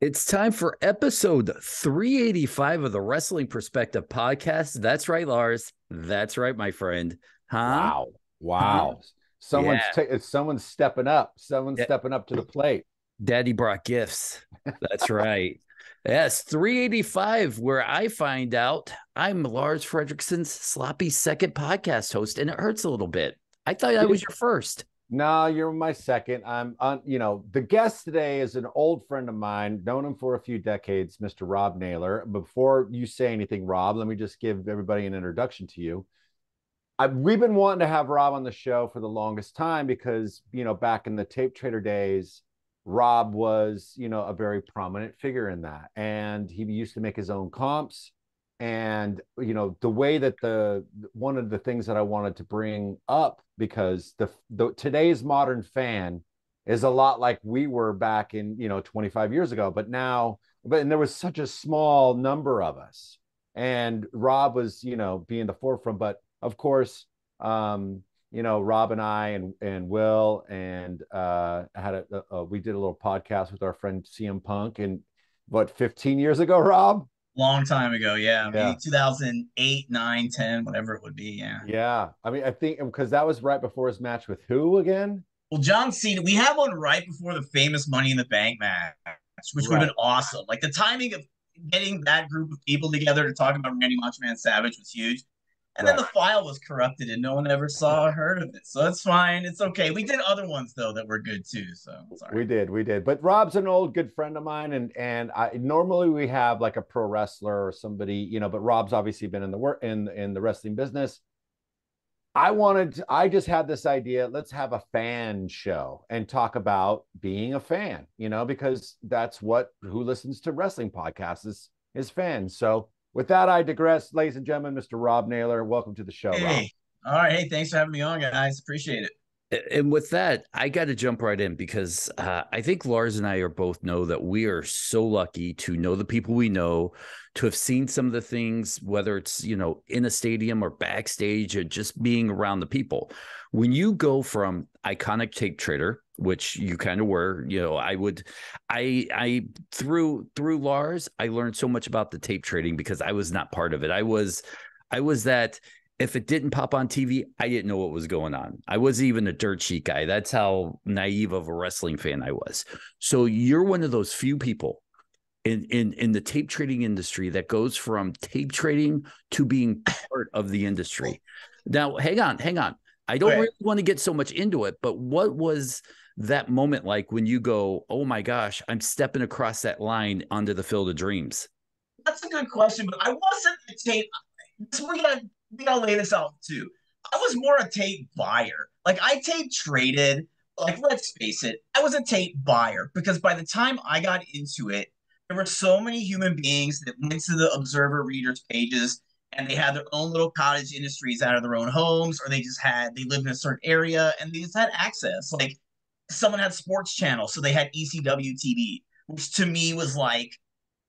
It's time for episode 385 of the Wrestling Perspective podcast. That's right, Lars. That's right, my friend. Huh? Wow. Wow. Someone's Yeah. ta- someone's stepping up. Someone's Yeah. stepping up to the plate. Daddy brought gifts. That's right. Yes, 385, where I find out I'm Lars Frederiksen's sloppy second podcast host, and it hurts a little bit. I thought I was your first. No, you're my second. I'm on, you know, the guest today is an old friend of mine, known him for a few decades, Mr. Rob Naylor. Before you say anything, Rob, let me just give everybody an introduction to you. I, we've been wanting to have Rob on the show for the longest time because, you know, back in the tape trader days, Rob was, you know, a very prominent figure in that. And he used to make his own comps. And, you know, the way that the one of the things that I wanted to bring up because the, the today's modern fan is a lot like we were back in, you know, 25 years ago. But now, but and there was such a small number of us. And Rob was, you know, being the forefront. But of course, um, you know, Rob and I and and Will and uh had a, a, a we did a little podcast with our friend CM Punk and what 15 years ago, Rob? Long time ago. Yeah, Yeah. maybe 2008, 9, 10, whatever it would be. Yeah. Yeah. I mean, I think because that was right before his match with who again? Well, John Cena, we had one right before the famous Money in the Bank match, which would have been awesome. Like the timing of getting that group of people together to talk about Randy Macho Man Savage was huge. And then the file was corrupted and no one ever saw or heard of it. So it's fine. It's okay. We did other ones though that were good too. So all We did, we did. But Rob's an old good friend of mine, and and I normally we have like a pro wrestler or somebody, you know. But Rob's obviously been in the work in in the wrestling business. I wanted, to- I just had this idea. Let's have a fan show and talk about being a fan, you know, because that's what who listens to wrestling podcasts is is fans. So with that, I digress, ladies and gentlemen. Mr. Rob Naylor, welcome to the show, Rob. Hey. All right. Hey, thanks for having me on, guys. Appreciate it. And with that, I got to jump right in because uh, I think Lars and I are both know that we are so lucky to know the people we know, to have seen some of the things, whether it's you know in a stadium or backstage, or just being around the people. When you go from iconic tape trader, which you kind of were, you know, I would, I, I through through Lars, I learned so much about the tape trading because I was not part of it. I was, I was that if it didn't pop on TV, I didn't know what was going on. I wasn't even a dirt sheet guy. That's how naive of a wrestling fan I was. So you're one of those few people in in in the tape trading industry that goes from tape trading to being part of the industry. Now, hang on, hang on. I don't really want to get so much into it, but what was that moment like when you go, "Oh my gosh, I'm stepping across that line onto the field of dreams"? That's a good question, but I wasn't a tape. We gotta we gotta lay this out too. I was more a tape buyer. Like I tape traded. Like let's face it, I was a tape buyer because by the time I got into it, there were so many human beings that went to the Observer readers pages and they had their own little cottage industries out of their own homes, or they just had they lived in a certain area and they just had access. Like someone had sports channel, so they had ECW TV, which to me was like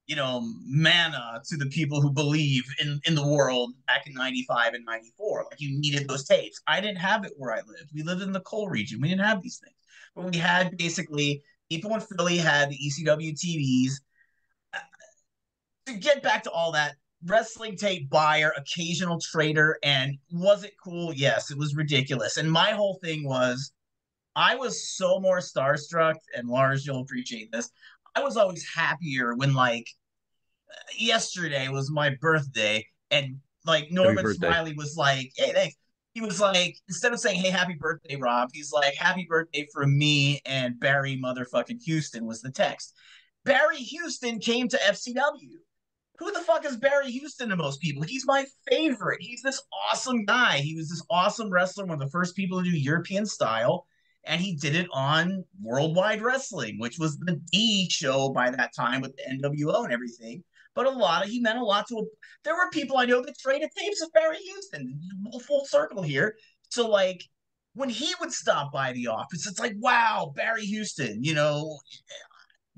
you know, mana to the people who believe in in the world back in 95 and 94. Like you needed those tapes. I didn't have it where I lived. We lived in the coal region. We didn't have these things. But we had basically people in Philly had the ECW TVs. To get back to all that, wrestling tape buyer, occasional trader, and was it cool? Yes, it was ridiculous. And my whole thing was I was so more starstruck, and Lars, you'll appreciate this. I was always happier when like yesterday was my birthday and like Norman. Smiley was like, "Hey, thanks." He was like, instead of saying, "Hey, happy birthday, Rob," he's like, "Happy birthday from me and Barry motherfucking Houston" was the text. Barry Houston came to FCW. Who the fuck is Barry Houston to most people? He's my favorite. He's this awesome guy. He was this awesome wrestler, one of the first people to do European style and he did it on Worldwide Wrestling, which was the D show by that time with the NWO and everything. But a lot of he meant a lot to. A, there were people I know that traded tapes of Barry Houston. Full circle here. So like when he would stop by the office, it's like wow, Barry Houston. You know,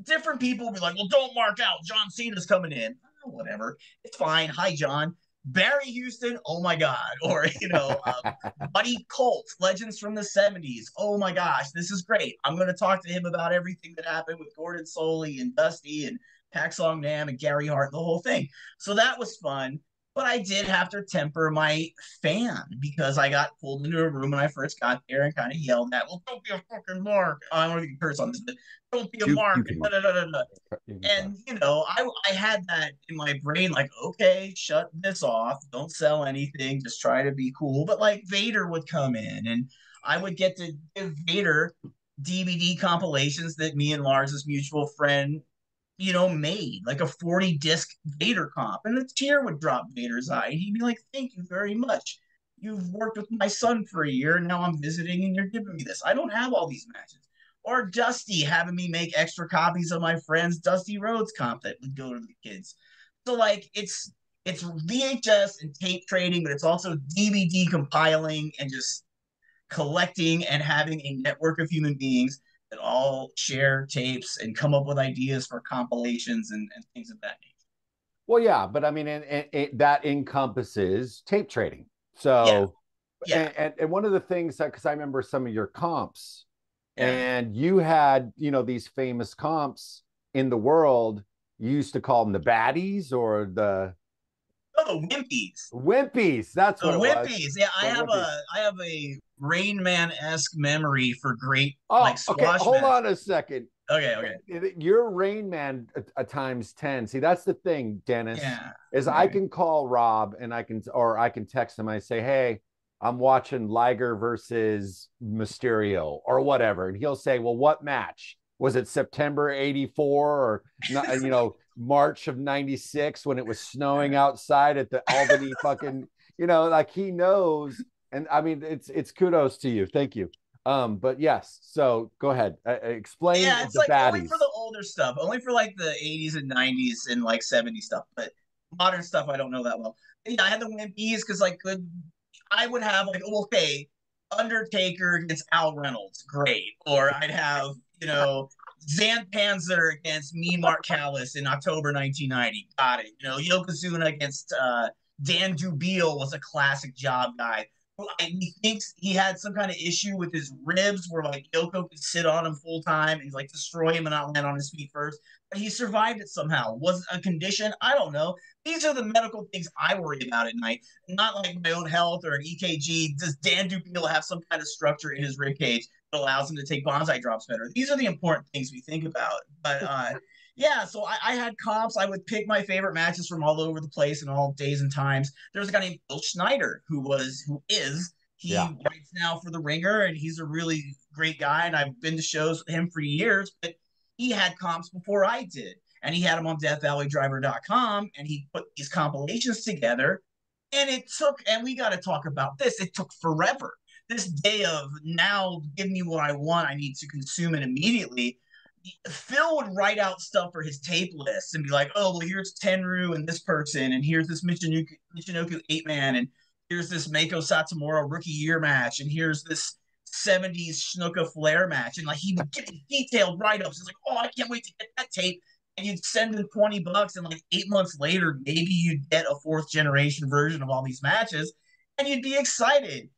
different people would be like, well, don't mark out. John Cena's coming in. Oh, whatever, it's fine. Hi, John. Barry Houston, oh my God. Or, you know, um, Buddy Colt, Legends from the 70s. Oh my gosh, this is great. I'm going to talk to him about everything that happened with Gordon Solie and Dusty and Pak Song Nam and Gary Hart, the whole thing. So that was fun. But I did have to temper my fan because I got pulled into a room when I first got there and kind of yelled at, well, don't be a fucking mark. I don't know if you can curse on this, but don't be a you, mark. You da, da, da, and, you know, I, I had that in my brain, like, okay, shut this off. Don't sell anything. Just try to be cool. But like Vader would come in and I would get to give Vader DVD compilations that me and Lars's mutual friend you know, made like a 40 disc Vader comp, and the tear would drop Vader's eye. He'd be like, Thank you very much. You've worked with my son for a year, now I'm visiting, and you're giving me this. I don't have all these matches. Or Dusty having me make extra copies of my friend's Dusty Rhodes comp that would go to the kids. So like it's it's VHS and tape trading, but it's also DVD compiling and just collecting and having a network of human beings that all share tapes and come up with ideas for compilations and, and things of that nature. Well, yeah, but I mean, and, and, that encompasses tape trading. So, yeah. yeah. And, and one of the things that, because I remember some of your comps, yeah. and you had, you know, these famous comps in the world. You used to call them the baddies or the Oh, the Wimpies. Wimpies. That's the what Wimpies. Yeah, I have a I have a Rain Man esque memory for great oh, like okay. Hold on a second. Okay, okay. You're Rain Man a, a, times ten. See, that's the thing, Dennis. Yeah. Is I can call Rob and I can or I can text him. I say, hey. I'm watching Liger versus Mysterio or whatever. And he'll say, Well, what match? Was it September 84 or, you know, March of 96 when it was snowing outside at the Albany fucking, you know, like he knows. And I mean, it's, it's kudos to you. Thank you. Um, but yes, so go ahead. Uh, explain. Yeah, it's like baddies. only for the older stuff, only for like the 80s and 90s and like 70s stuff, but modern stuff I don't know that well. Yeah, I had the Wimpies because like good I would have like okay, Undertaker against Al Reynolds, great. Or I'd have, you know, Zan Panzer against me, Mark Callous in October 1990. Got it. You know, Yokozuna against uh, Dan Dubiel was a classic job guy. And he thinks he had some kind of issue with his ribs where like Yoko could sit on him full time and like destroy him and not land on his feet first. But he survived it somehow. Was it a condition? I don't know. These are the medical things I worry about at night, not like my own health or an EKG. Does Dan Dubiel have some kind of structure in his rib cage allows them to take Banzai drops better? These are the important things we think about. But uh, yeah, so I, I, had comps. I would pick my favorite matches from all over the place and all days and times. There's a guy named Phil Schneider who was who is he yeah. writes now for the Ringer, and he's a really great guy. And I've been to shows with him for years, but he had comps before I did and he had them on deathvalleydriver.com and he put these compilations together and it took and we got to talk about this it took forever this day of now give me what i want i need to consume it immediately phil would write out stuff for his tape list and be like oh well here's Tenryu and this person and here's this michinoku, michinoku eight man and here's this Meiko Satomura rookie year match and here's this 70s Snuka Flair match. And like he would me detailed write ups. He's like, oh, I can't wait to get that tape and you'd send him 20 bucks and like eight months later maybe you'd get a fourth generation version of all these matches and you'd be excited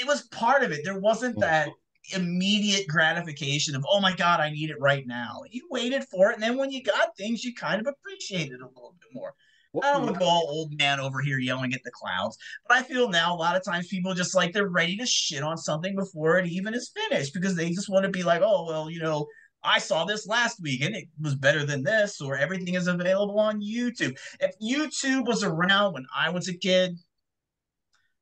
it was part of it. There wasn't that immediate gratification of oh my god i need it right now. You waited for it and then when you got things you kind of appreciated a little bit more. I don't want to go all old man over here yelling at the clouds, but I feel now a lot of times people just like they're ready to shit on something before it even is finished because they just want to be like, oh well, you know, I saw this last week and it was better than this, or everything is available on YouTube. If YouTube was around when I was a kid,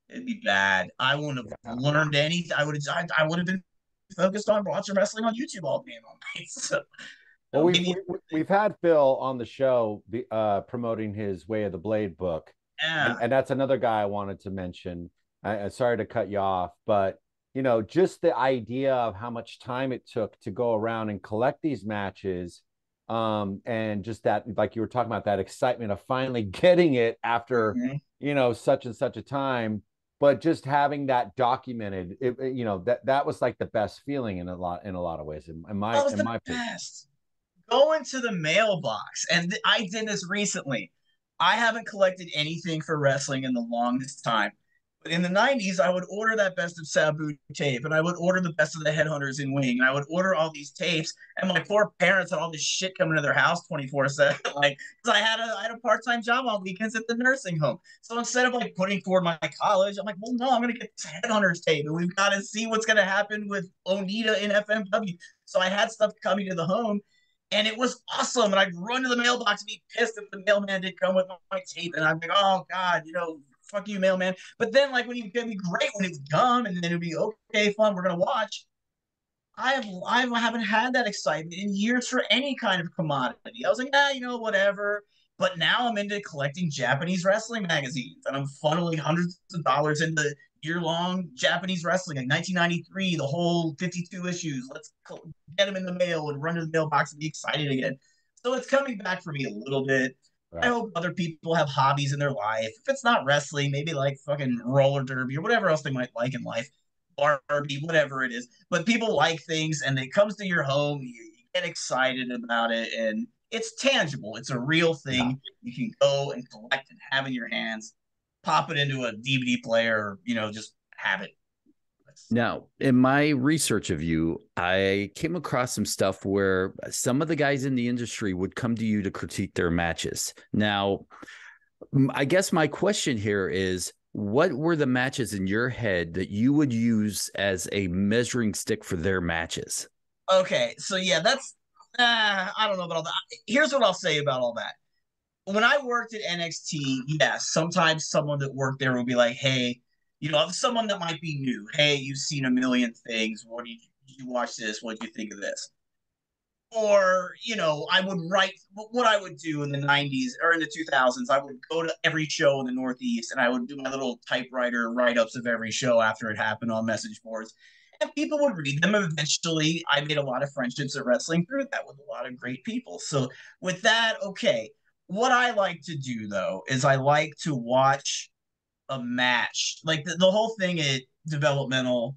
it'd be bad. I wouldn't have learned anything. I would have I, I would have been focused on watching wrestling on YouTube all day and all night. So well, we've, we've had Phil on the show uh, promoting his Way of the Blade book. Yeah. And, and that's another guy I wanted to mention. I, sorry to cut you off, but you know, just the idea of how much time it took to go around and collect these matches. Um, and just that, like you were talking about, that excitement of finally getting it after, mm-hmm. you know, such and such a time. But just having that documented, it, you know, that that was like the best feeling in a lot in a lot of ways. In, in my, that was in the my best. Opinion. Go into the mailbox, and th- I did this recently I haven't collected anything for wrestling in the longest time. In the 90s, I would order that best of Sabu tape and I would order the best of the headhunters in wing. And I would order all these tapes. And my poor parents had all this shit coming to their house 24 7. Like, because I had a I had a part-time job on weekends at the nursing home. So instead of like putting forward my college, I'm like, well, no, I'm gonna get this headhunters tape and we've got to see what's gonna happen with Onita in FMW. So I had stuff coming to the home and it was awesome. And I'd run to the mailbox and be pissed if the mailman did come with my tape. And I'm like, oh God, you know, fuck you, mailman. But then, like, when you would be great when it would come, and then it'd be okay, fun. We're gonna watch. I have I haven't had that excitement in years for any kind of commodity. I was like, ah, you know, whatever. But now I'm into collecting Japanese wrestling magazines, and I'm funneling hundreds of dollars into year-long Japanese wrestling. Like 1993, the whole 52 issues. Let's get them in the mail and run to the mailbox and be excited again. So it's coming back for me a little bit. Right. I hope other people have hobbies in their life. If it's not wrestling, maybe like fucking roller derby or whatever else they might like in life, Barbie, whatever it is. But people like things, and it comes to your home. You, get excited about it, and it's tangible. It's a real thing. Yeah. You can go and collect and have in your hands. Pop it into a DVD player, or, you know, just have it. Now, in my research of you, I came across some stuff where some of the guys in the industry would come to you to critique their matches. Now, I guess my question here is what were the matches in your head that you would use as a measuring stick for their matches? Okay, so yeah, that's uh, I don't know about all that. Here's what I'll say about all that. When I worked at NXT, yes, sometimes someone that worked there would be like, "Hey, you know, someone that might be new. Hey, you've seen a million things. What do you, you watch this? What do you think of this? Or, you know, I would write what I would do in the 90s or in the 2000s. I would go to every show in the Northeast and I would do my little typewriter write ups of every show after it happened on message boards. And people would read them. Eventually, I made a lot of friendships at wrestling through that with a lot of great people. So, with that, okay. What I like to do though is I like to watch a match. Like the, the whole thing at developmental,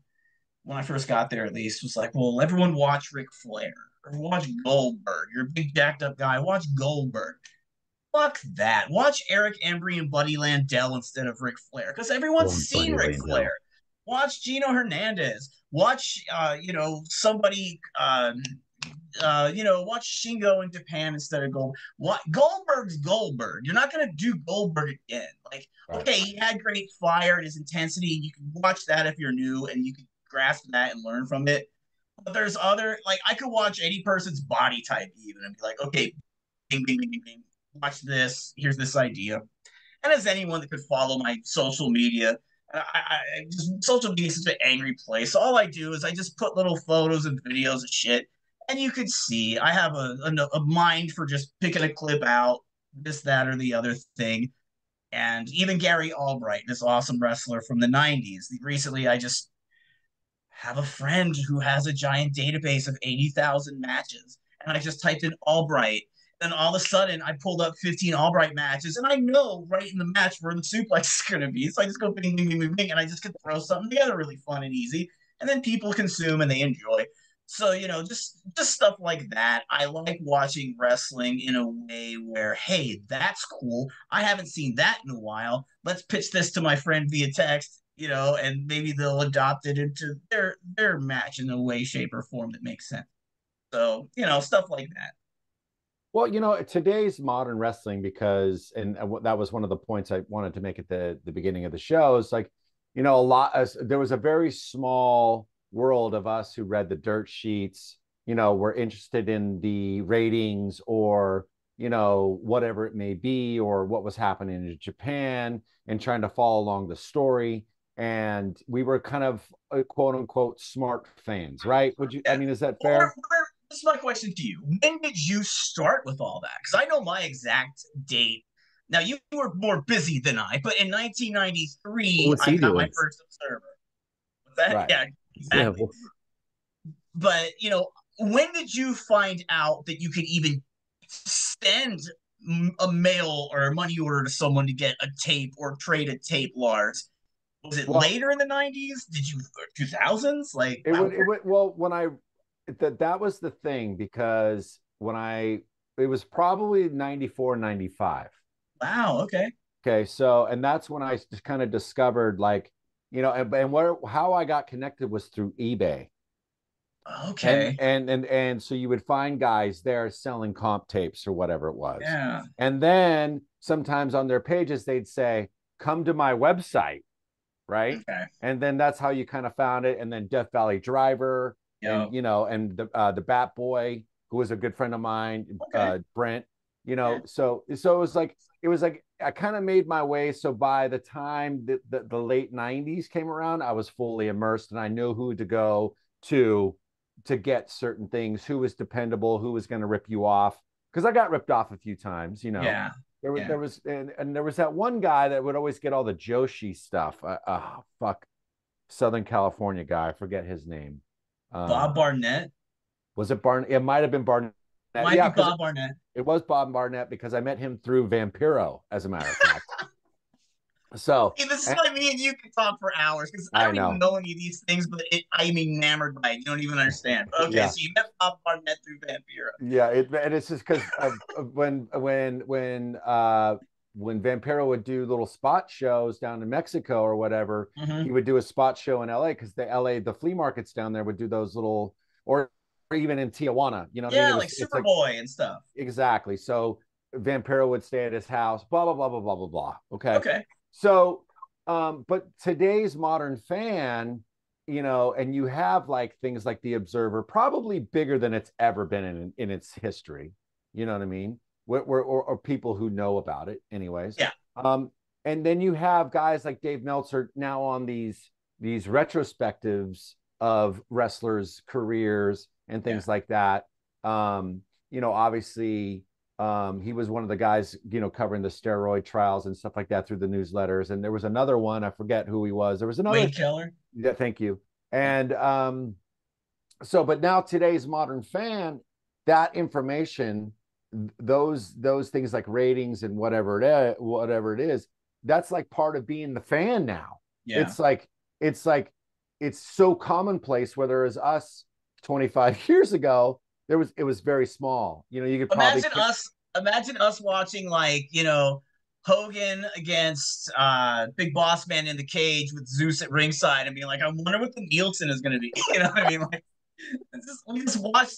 when I first got there at least, was like, well, everyone watch Ric Flair or watch Goldberg. You're a big jacked up guy. Watch Goldberg. Fuck that. Watch Eric Embry and Buddy Landel instead of Ric Flair because everyone's oh, seen Ric Flair. Watch Gino Hernandez. Watch, uh, you know, somebody um, uh, you know, watch Shingo in Japan instead of Gold. What Goldberg's Goldberg. You're not gonna do Goldberg again. Like, right. okay, he had great fire and his intensity. You can watch that if you're new and you can grasp that and learn from it. But there's other like I could watch any person's body type even and be like, okay, bing, bing, bing, bing, bing. Watch this. Here's this idea. And as anyone that could follow my social media, I, I, just social media is such an angry place. So all I do is I just put little photos and videos of shit and you could see I have a, a, a mind for just picking a clip out, this, that, or the other thing. And even Gary Albright, this awesome wrestler from the 90s. Recently, I just have a friend who has a giant database of 80,000 matches. And I just typed in Albright. And all of a sudden, I pulled up 15 Albright matches. And I know right in the match where the suplex is going to be. So I just go bing, bing, bing, bing, bing. And I just can throw something together really fun and easy. And then people consume and they enjoy. So you know, just just stuff like that. I like watching wrestling in a way where, hey, that's cool. I haven't seen that in a while. Let's pitch this to my friend via text, you know, and maybe they'll adopt it into their their match in a way, shape, or form that makes sense. So you know, stuff like that. Well, you know, today's modern wrestling, because and uh, that was one of the points I wanted to make at the the beginning of the show. Is like, you know, a lot. As, there was a very small world of us who read the dirt sheets, you know, were interested in the ratings or, you know, whatever it may be, or what was happening in Japan and trying to follow along the story. And we were kind of uh, quote unquote smart fans, right? Would you, I mean, is that fair? this is my question to you. When did you start with all that? Because I know my exact date. Now you were more busy than I, but in 1993, I got my first observer. That, right. Yeah, Exactly. Yeah. But you know, when did you find out that you could even send a mail or a money order to someone to get a tape or trade a tape, Lars? Was it well, later in the nineties? Did you uh, two thousands? Like it would, it would, well, when I that that was the thing because when I it was probably 94, 95 Wow. Okay. Okay, so and that's when I just kind of discovered like, you know, and, and where how I got connected was through eBay. Okay. And, and and and so you would find guys there selling comp tapes or whatever it was. yeah. And then sometimes on their pages they'd say, "Come to my website," right? Okay. And then that's how you kind of found it. And then Death Valley Driver, Yeah. and you know, and the uh, the Bat Boy, who was a good friend of mine, Okay. uh, Brent. You know, so so it was like it was like I kind of made my way. So by the time the, the the late '90s came around, I was fully immersed, and I knew who to go to to get certain things, who was dependable, who was going to rip you off. Because I got ripped off a few times. You know, Yeah. there was yeah. there was and, and there was that one guy that would always get all the Joshi stuff. Uh, oh fuck, Southern California guy. I forget his name. Um, Bob Barnett. was it Barn? It might have been Barnett. Might yeah, be 'cause Bob Barnett. it was Bob Barnett because I met him through Vampiro, as a matter of fact. so Hey, this is And- why me and you can talk for hours because I I don't know. even know any of these things, but it, I'm enamored by it. You don't even understand. Okay, Yeah. so you met Bob Barnett through Vampiro. yeah, it, and it's just because when when when uh when Vampiro would do little spot shows down in Mexico or whatever, Mhm. he would do a spot show in LA because the LA the flea markets down there would do those little or even in Tijuana, you know, what I mean? Yeah, was- like Superboy and stuff. exactly. So Vampiro would stay at his house, blah blah blah blah blah blah blah. Okay. Okay. So, um, but today's modern fan, you know, and you have like things like the Observer, probably bigger than it's ever been in in its history. You know what I mean? Where, where or, or people who know about it, anyways. Yeah. Um, and then you have guys like Dave Meltzer now on these these retrospectives of wrestlers' careers and things like that. Um, you know, obviously, um, he was one of the guys, you know, covering the steroid trials and stuff like that through the newsletters. And there was another one, I forget who he was. There was another Wade Keller. yeah, thank you. And um, so, but now today's modern fan, that information, those those things like ratings and whatever it is, whatever it is, that's like part of being the fan now. Yeah. It's like it's like it's so commonplace. Whether it's us 25 years ago, there was it was very small. You know, you could probably imagine us. Imagine us watching like you know Hogan against uh Big Boss Man in the cage with Zeus at ringside and being like, I wonder what the Nielsen is going to be. You know what I mean? Like, just, we just watch.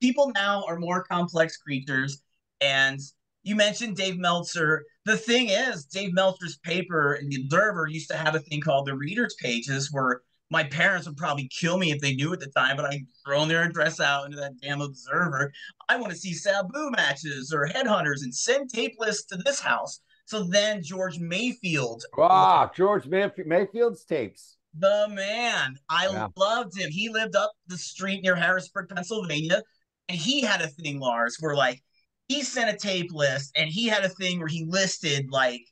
People now are more complex creatures, and you mentioned Dave Meltzer. The thing is, Dave Meltzer's paper in the Observer used to have a thing called the readers' pages where my parents would probably kill me if they knew at the time, but I'd thrown their address out into that damn Observer. I want to see Sabu matches or headhunters and send tape lists to this house. So then George Mayfield, ah George Mayf- Mayfield's tapes. the man, I Yeah. loved him. He lived up the street near Harrisburg, Pennsylvania, and he had a thing, Lars, where like he sent a tape list and he had a thing where he listed like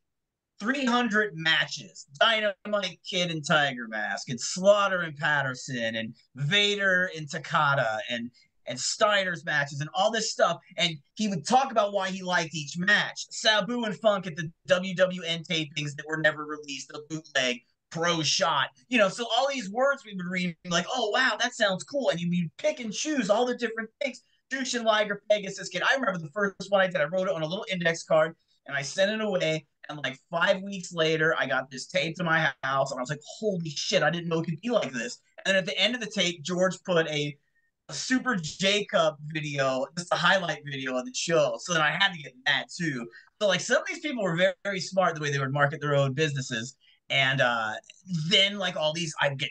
300 matches Dynamite Kid and Tiger Mask, and Slaughter and Patterson, and Vader and Takata, and and Steiner's matches, and all this stuff. And he would talk about why he liked each match. Sabu and Funk at the WWN tapings that were never released, the bootleg pro shot. You know, so all these words we would read, like, oh, wow, that sounds cool. And you'd pick and choose all the different things. Jushin Liger, Pegasus Kid. I remember the first one I did. I wrote it on a little index card and I sent it away. And like five weeks later, I got this tape to my house, and I was like, "Holy shit! I didn't know it could be like this." And then at the end of the tape, George put a, a Super Jacob video, just a highlight video of the show. So then I had to get that too. So like some of these people were very, very smart the way they would market their own businesses. And uh, then like all these, I'd get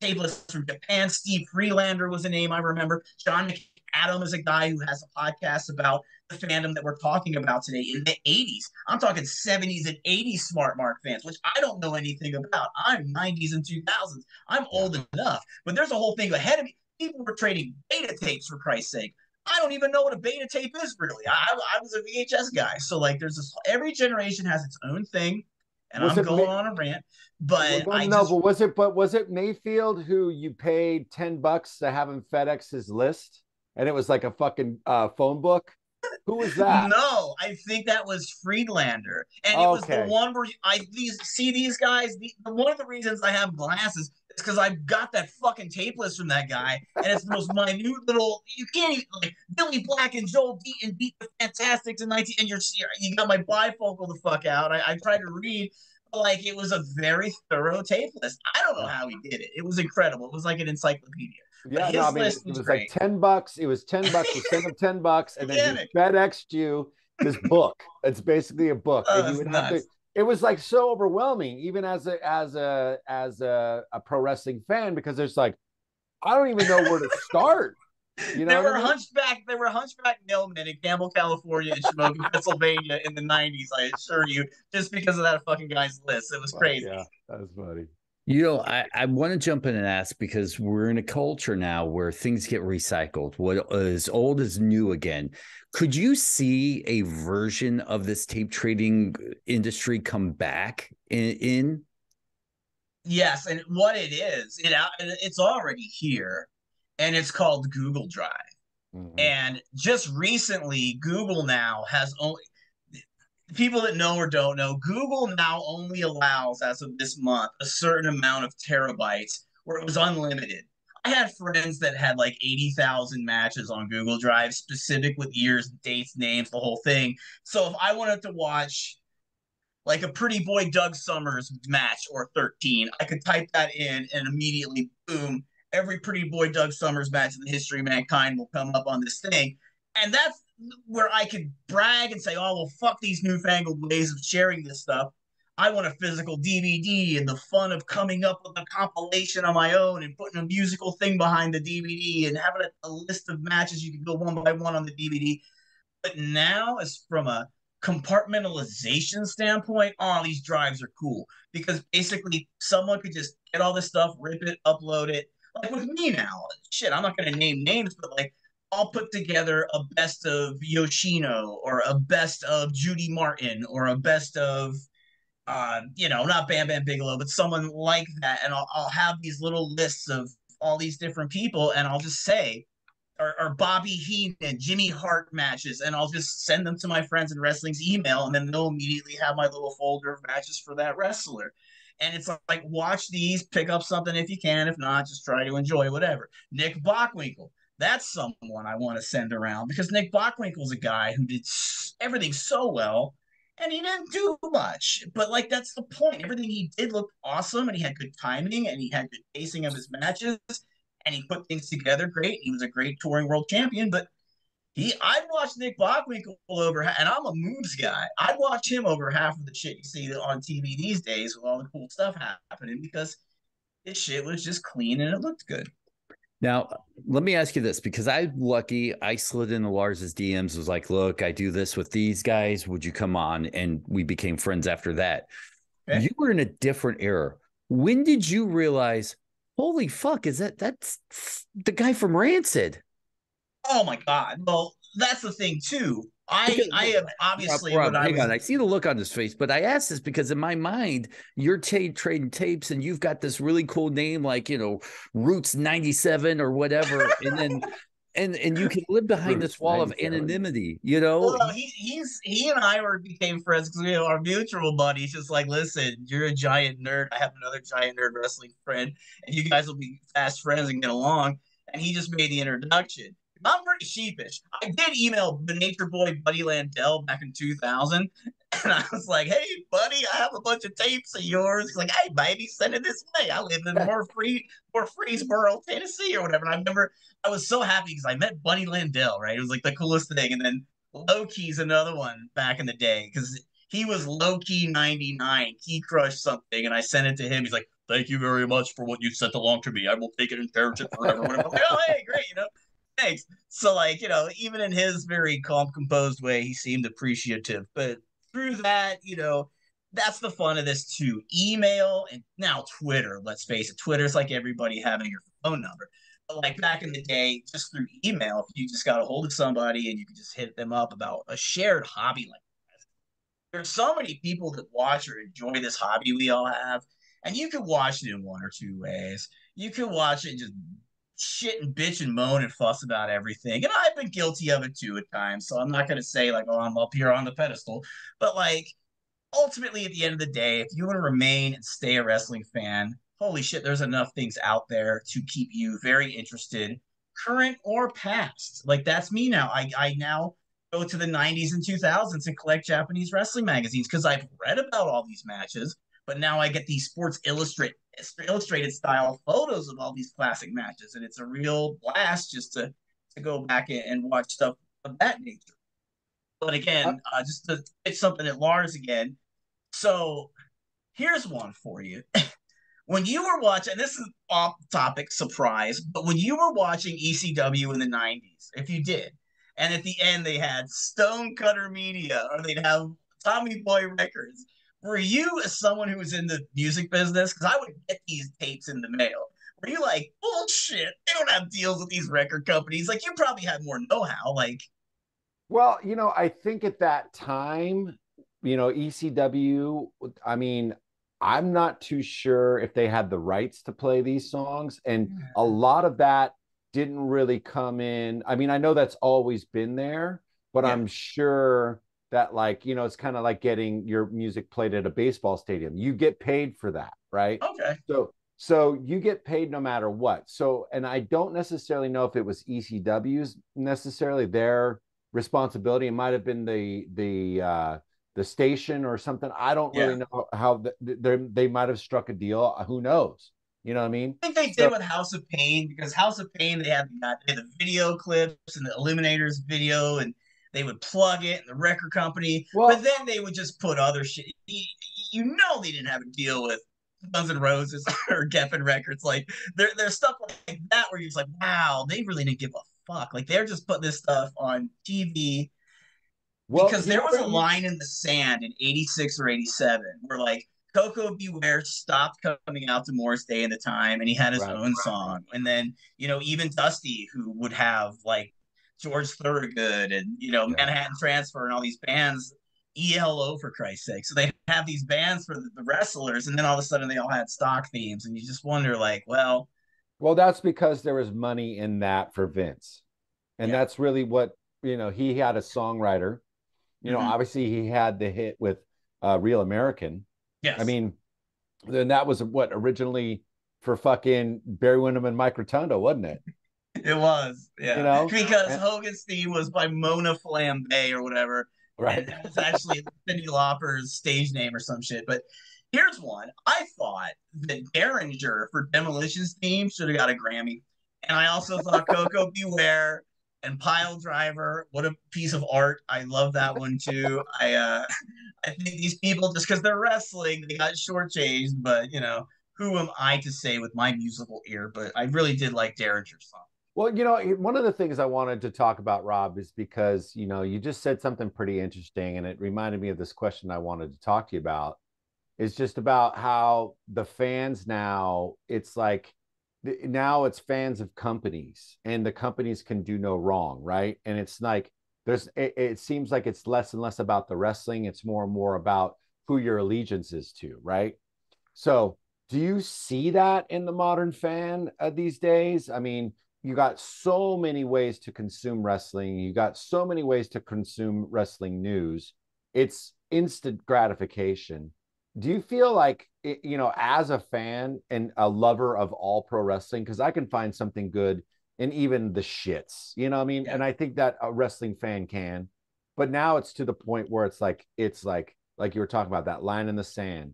tape lists from Japan. Steve Freelander was a name I remember. John McAdam is a guy who has a podcast about the fandom that we're talking about today in the 80s. I'm talking 70s and 80s Smart Mark fans, which I don't know anything about. I'm 90s and 2000s. I'm old enough, but there's a whole thing ahead of me. People were trading beta tapes for Christ's sake. I don't even know what a beta tape is really. I, I was a VHS guy. So like there's this every generation has its own thing. And Was I'm going Ma- on a rant. But well, no, just, but was it but was it Mayfield who you paid 10 bucks to have him FedEx his list? And it was like a fucking uh, phone book. Who was that? No, I think that was Friedlander, and it was the one where I these see these guys. The, one of the reasons I have glasses is because I've got that fucking tape list from that guy, and it's the most minute little. You can't even like Billy Black and Joel Deaton beat the Fantastics in 19. And you're you got my bifocal the fuck out. I, I tried to read, like it was a very thorough tape list. I don't know how he did it. It was incredible. It was like an encyclopedia. Yeah, no, I mean, it was, was like 10 bucks. It was 10 bucks. You send him 10 bucks, and then he FedExed you this book. It's basically a book. Oh, and you would have to it was like so overwhelming, even as a as a as a, a pro wrestling fan, because there's like, I don't even know where to start. You know there were I mean? hunchback, there were hunchback mailmen in Campbell, California, and Shamokin, Pennsylvania, in the '90s. I assure you, just because of that fucking guy's list, it was crazy. Yeah, that was funny. You know, I, I want to jump in and ask because we're in a culture now where things get recycled. What is old is new again. Could you see a version of this tape trading industry come back in? in? Yes, and what it is, it it's already here, and it's called Google Drive. Mm-hmm. And just recently, Google now has only people that know or don't know, Google now only allows, as of this month, a certain amount of terabytes where it was unlimited. I had friends that had like 80,000 matches on Google Drive, specific with years, dates, names, the whole thing. So if I wanted to watch like a pretty boy Doug Summers match or 13, I could type that in and immediately, boom, every pretty boy Doug Summers match in the history of mankind will come up on this thing. And that's where I could brag and say, oh, well, fuck these newfangled ways of sharing this stuff. I want a physical DVD and the fun of coming up with a compilation on my own and putting a musical thing behind the DVD and having a, a list of matches you can go one by one on the DVD. But now, as from a compartmentalization standpoint, oh, these drives are cool because basically someone could just get all this stuff, rip it, upload it. Like with me now, shit, I'm not going to name names, but like I'll put together a best of Yoshino or a best of Judy Martin or a best of uh, you know, not Bam Bam Bigelow, but someone like that. And I'll, I'll have these little lists of all these different people, and I'll just say, or, or Bobby Heenan, Jimmy Hart matches, and I'll just send them to my friends in wrestling's email, and then they'll immediately have my little folder of matches for that wrestler. And it's like, watch these, pick up something if you can. If not, just try to enjoy whatever. Nick Bockwinkel, that's someone I want to send around because Nick Bockwinkel's a guy who did everything so well and he didn't do much. But like that's the point. Everything he did looked awesome, and he had good timing, and he had good pacing of his matches, and he put things together great. He was a great touring world champion, but he I'd watch Nick Bockwinkel over, and I'm a moves guy. I'd watch him over half of the shit you see on TV these days with all the cool stuff happening because his shit was just clean and it looked good. Now, let me ask you this because I'm lucky. I slid into Lars's DMs, was like, look, I do this with these guys. Would you come on? And we became friends after that. Okay. You were in a different era. When did you realize, holy fuck, is that that's the guy from Rancid? Oh my God. Well, that's the thing too. I I have obviously Rob, Rob, hang was... on. I see the look on his face, but I asked this because in my mind, you're t- trading tapes and you've got this really cool name like you know Roots ninety seven or whatever, and then and and you can live behind Roots this wall of anonymity. You know, well, he, he's he and I were became friends because we know our mutual buddies. Just like, listen, you're a giant nerd. I have another giant nerd wrestling friend, and you guys will be fast friends and get along. And he just made the introduction. I'm pretty sheepish. I did email the nature boy Buddy Landel back in 2000. And I was like, hey, buddy, I have a bunch of tapes of yours. He's like, hey, baby, send it this way. I live in more free, more Freesboro, Tennessee, or whatever. And I remember I was so happy because I met Buddy Landel. right? It was like the coolest thing. And then Loki's another one back in the day because he was Loki 99. He crushed something. And I sent it to him. He's like, thank you very much for what you sent along to me. I will take it and cherish it forever. Whatever. Like, oh, hey, great, you know thanks. So, like, you know, even in his very calm, composed way, he seemed appreciative. But through that, you know, that's the fun of this too. Email and now Twitter, let's face it, Twitter's like everybody having your phone number. But like back in the day, just through email, if you just got a hold of somebody and you could just hit them up about a shared hobby like that. There's so many people that watch or enjoy this hobby we all have. And you could watch it in one or two ways. You could watch it just shit and bitch and moan and fuss about everything. And I've been guilty of it too at times. So I'm not going to say, like, oh, I'm up here on the pedestal. But, like, ultimately, at the end of the day, if you want to remain and stay a wrestling fan, holy shit, there's enough things out there to keep you very interested, current or past. Like that's me now. I I now go to the 90s and 2000s and collect Japanese wrestling magazines because I've read about all these matches, but now I get these Sports Illustrated illustrated style photos of all these classic matches, and it's a real blast just to to go back and watch stuff of that nature. But again, uh, just to hit something at Lars again. So here's one for you. when you were watching, this is off topic, surprise, but when you were watching ECW in the 90s, if you did, and at the end they had Stonecutter Media or they'd have Tommy Boy Records, were you, as someone who was in the music business, because I would get these tapes in the mail, were you like, bullshit, they don't have deals with these record companies? Like, you probably had more know how. Like, well, you know, I think at that time, you know, ECW, I mean, I'm not too sure if they had the rights to play these songs. And a lot of that didn't really come in. I mean, I know that's always been there, but yeah. I'm sure that, like, you know, it's kind of like getting your music played at a baseball stadium. You get paid for that, right? Okay. So, so you get paid no matter what. So, and I don't necessarily know if it was ECW's necessarily their responsibility. It might have been the the uh, the station or something. I don't really know how they they might have struck a deal. Who knows? You know what I mean? I think they did so, with House of Pain because House of Pain they had, they had the video clips and the Eliminators video and they would plug it in the record company. Well, but then they would just put other shit. You, you know they didn't have a deal with Guns N' Roses or Geffen Records. Like there, there's stuff like that where you're just like, wow, they really didn't give a fuck. Like they're just putting this stuff on TV well, because there was a line in the sand in 86 or 87 where like Koko B. Ware stopped coming out to Morris Day in the time and he had his right, own song. And then, you know, even Dusty, who would have like George Thorogood and, you know, yeah. Manhattan Transfer and all these bands, ELO for Christ's sake. So they have these bands for the, wrestlers and then all of a sudden they all had stock themes. And you just wonder, like, well. Well, that's because there was money in that for Vince. And yeah. that's really what, you know, he had a songwriter you know, mm-hmm. obviously he had the hit with uh, Real American. Yes. I mean, then that was what originally for fucking Barry Windham and Mike Rotundo, wasn't it? It was, yeah. You know, because and, Hogan's theme was by Mona Flambe or whatever. Right. And it was actually Cyndi Lauper's stage name or some shit. But here's one. I thought that Derringer for Demolition's theme should have got a Grammy. And I also thought Koko B. Ware and Pile Driver. What a piece of art! I love that one too. I uh, I think these people just because they're wrestling, they got shortchanged. But you know, who am I to say with my musical ear? But I really did like Derringer's song. Well, you know, one of the things I wanted to talk about, Rob, is because you know you just said something pretty interesting, and it reminded me of this question I wanted to talk to you about. Is just about how the fans now. It's like now it's fans of companies and the companies can do no wrong right and it's like there's it, it, seems like it's less and less about the wrestling it's more and more about who your allegiance is to right so do you see that in the modern fan uh, these days i mean you got so many ways to consume wrestling you got so many ways to consume wrestling news it's instant gratification. Do you feel like you know as a fan and a lover of all pro wrestling because i can find something good in even the shits you know i mean? Yeah. and i think that a wrestling fan can but now it's to the point where it's like it's like like you were talking about that line in the sand.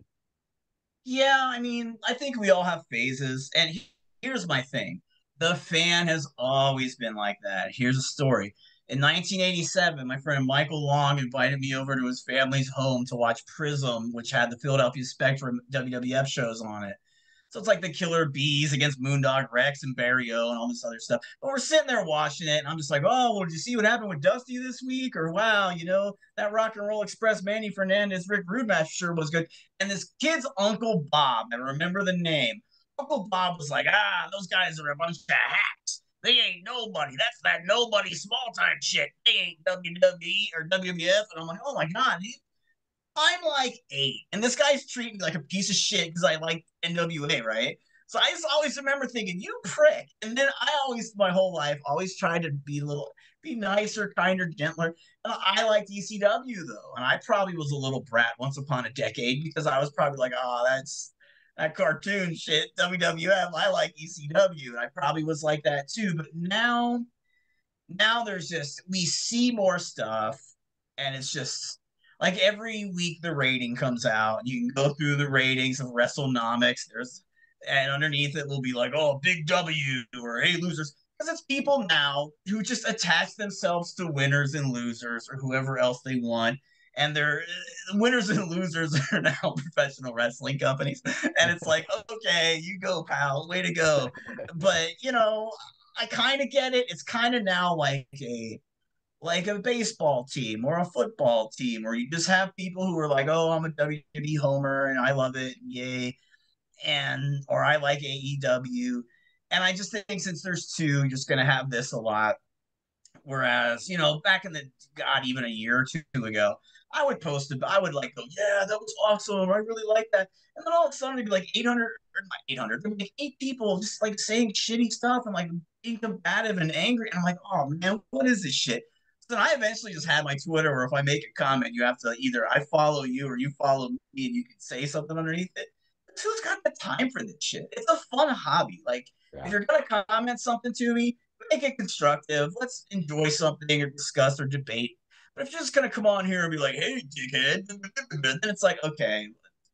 Yeah i mean i think we all have phases and here's my thing the fan has always been like that here's a story in 1987, my friend Michael Long invited me over to his family's home to watch Prism, which had the Philadelphia Spectrum WWF shows on it. So it's like the Killer Bees against Moondog Rex and Barry-O and all this other stuff. But we're sitting there watching it, and I'm just like, oh, well, did you see what happened with Dusty this week? Or wow, you know, that Rock and Roll Express Manny Fernandez Rick Rude match sure was good. And this kid's Uncle Bob, I remember the name. Uncle Bob was like, ah, those guys are a bunch of hacks. They ain't nobody. That's that nobody small time shit. They ain't WWE or WWF. And I'm like, oh my God, dude. I'm like eight. And this guy's treating me like a piece of shit because I like NWA, right? So I just always remember thinking, you prick. And then I always, my whole life, always tried to be a little, be nicer, kinder, gentler. And I liked ECW though. And I probably was a little brat once upon a decade because I was probably like, oh, that's that cartoon shit, WWF. I like ECW, and I probably was like that too. But now, now there's just we see more stuff, and it's just like every week the rating comes out. You can go through the ratings of WrestleNomics. There's and underneath it will be like, oh, big W or hey losers. Because it's people now who just attach themselves to winners and losers or whoever else they want and they're eh, winners and losers are now professional wrestling companies. And it's like okay you go pal way to go. But you know i kind of get it. It's kind of now like a like a baseball team or a football team or you just have people who are like oh i'm a wwe homer and i love it yay and or i like aew and i just think since there's two you're just going to have this a lot. Whereas you know back in the god even a year or two ago I would post it. I would like go, yeah, that was awesome. I really like that. And then all of a sudden, it'd be like 800 or not 800, there'd be like eight people just like saying shitty stuff and like being combative and angry. And I'm like, oh man, what is this shit? So then I eventually just had my Twitter where if I make a comment, you have to either I follow you or you follow me and you can say something underneath it. Who's got the time for this shit? It's a fun hobby. Like, yeah. if you're going to comment something to me, make it constructive. Let's enjoy something or discuss or debate but if you're just gonna come on here and be like, "Hey, dickhead," then it's like, okay,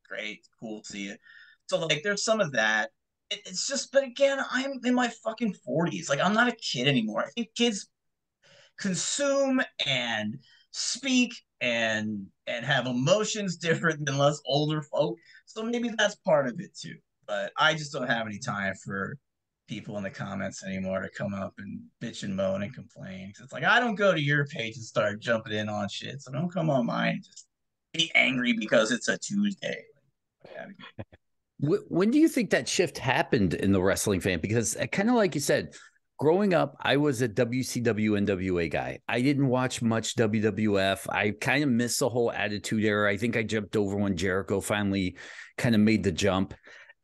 great, cool, see you. So like, there's some of that. It, it's just, but again, I'm in my fucking forties. Like, I'm not a kid anymore. I think kids consume and speak and and have emotions different than us older folk. So maybe that's part of it too. But I just don't have any time for people in the comments anymore to come up and bitch and moan and complain. Cause It's like I don't go to your page and start jumping in on shit. So don't come on mine. Just be angry because it's a Tuesday. when do you think that shift happened in the wrestling fan? Because uh, kind of like you said, growing up, I was a WCW NWA guy. I didn't watch much WWF. I kind of missed the whole Attitude Era. I think I jumped over when Jericho finally kind of made the jump.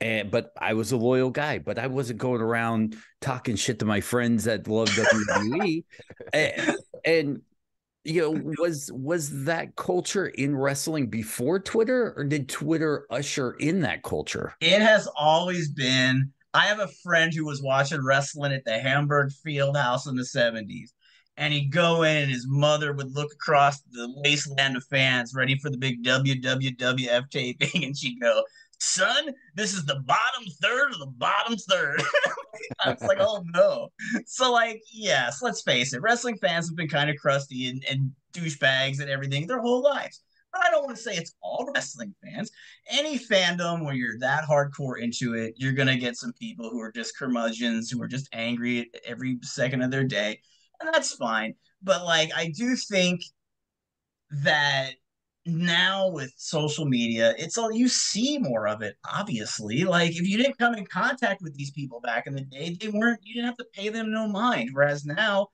And, but I was a loyal guy, but I wasn't going around talking shit to my friends that love WWE. and, and you know, was was that culture in wrestling before Twitter, or did Twitter usher in that culture? It has always been. I have a friend who was watching wrestling at the Hamburg Field House in the 70s. And he'd go in, and his mother would look across the wasteland of fans ready for the big WWF taping, and she'd go, son, this is the bottom third of the bottom third. I was like, oh no. So, like, yes, let's face it, wrestling fans have been kind of crusty and, and douchebags and everything their whole lives. But I don't want to say it's all wrestling fans. Any fandom where you're that hardcore into it, you're gonna get some people who are just curmudgeons, who are just angry every second of their day. And that's fine. But like I do think that now with social media, it's all you see more of it, obviously. Like if you didn't come in contact with these people back in the day, they weren't you didn't have to pay them no mind. Whereas now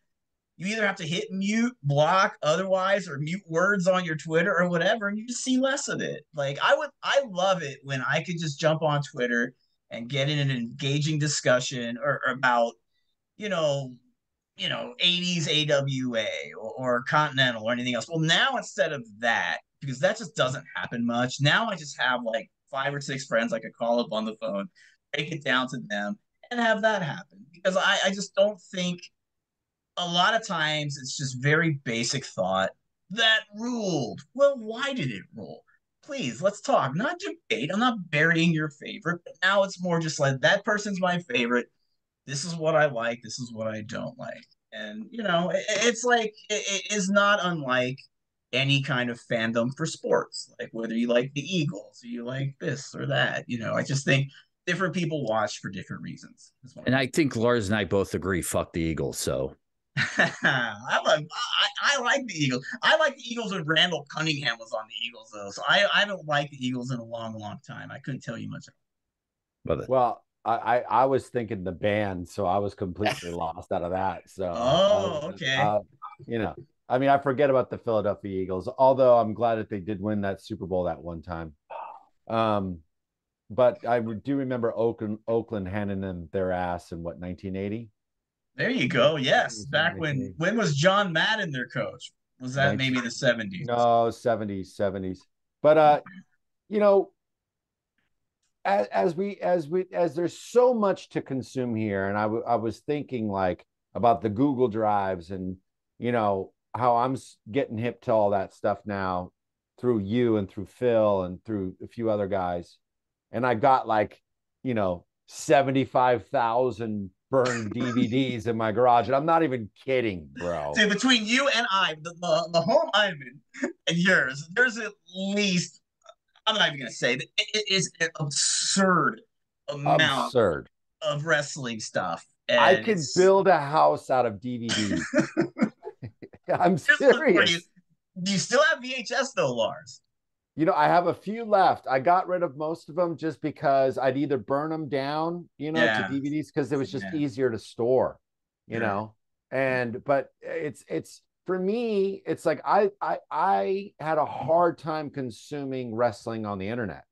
you either have to hit mute, block, otherwise, or mute words on your Twitter or whatever, and you just see less of it. Like I would I love it when I could just jump on Twitter and get in an engaging discussion or, or about, you know, you know, 80s AWA or, or Continental or anything else. Well, now instead of that, because that just doesn't happen much. Now I just have like five or six friends I could call up on the phone, break it down to them, and have that happen. Because I, I just don't think a lot of times it's just very basic thought that ruled. Well, why did it rule? Please, let's talk, not debate. I'm not burying your favorite, but now it's more just like that person's my favorite. This is what I like. This is what I don't like. And, you know, it, it's like, it, it is not unlike any kind of fandom for sports, like whether you like the Eagles or you like this or that. You know, I just think different people watch for different reasons. And I think Lars and I both agree. Fuck the Eagles. So. I, like, I, I like the Eagles. I like the Eagles when Randall Cunningham was on the Eagles, though. So I, I haven't liked the Eagles in a long, long time. I couldn't tell you much. But well, I, I was thinking the band, so I was completely lost out of that. So, oh, was, okay. Uh, you know, I mean, I forget about the Philadelphia Eagles, although I'm glad that they did win that Super Bowl that one time. Um, but I do remember Oakland, Oakland handing them their ass in what 1980. There you go. Yes, back when when was John Madden their coach? Was that 19, maybe the 70s? No, 70s, 70s. But uh, you know, as, as we as we as there's so much to consume here, and I, w- I was thinking like about the Google drives and you know how I'm getting hip to all that stuff now through you and through Phil and through a few other guys, and I got like you know seventy five thousand burned DVDs in my garage, and I'm not even kidding, bro. See, between you and I, the, the, the home I'm in and yours, there's at least I'm not even gonna say that it is an absurd amount Absurd. of wrestling stuff. I could build a house out of DVDs. I'm serious. you. Do you still have VHS though, Lars? You know, I have a few left. I got rid of most of them just because I'd either burn them down, you know, Yeah. to DVDs because it was just Yeah. easier to store, you Yeah. know. And but it's it's for me, it's like I I I had a hard time consuming wrestling on the internet.